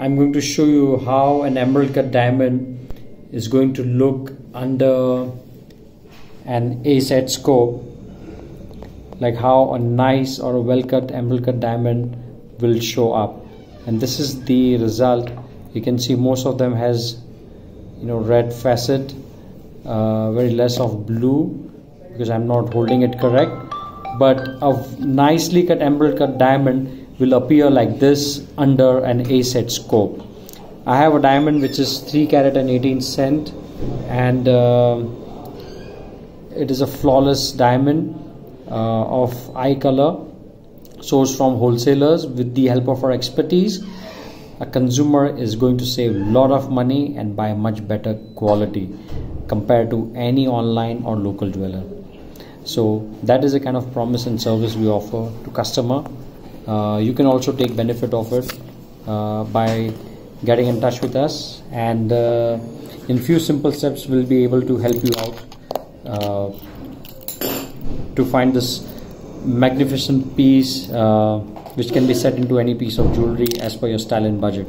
I'm going to show you how an emerald cut diamond is going to look under an ASET scope like how a nice or a well cut emerald cut diamond will show up. And this is the result. You can see most of them has you know red facet uh, very less of blue because I'm not holding it correct. But a nicely cut emerald cut diamond will appear like this under an ASET scope. I have a diamond which is 3 carat and 18 cent and uh, it is a flawless diamond uh, of I color sourced from wholesalers with the help of our expertise. A consumer is going to save a lot of money and buy much better quality compared to any online or local jeweler. So that is the kind of promise and service we offer to customer you can also take benefit of it uh, by getting in touch with us. And uh, in few simple steps we'll be able to help you out uh, to find this magnificent piece uh, which can be set into any piece of jewelry as per your style and budget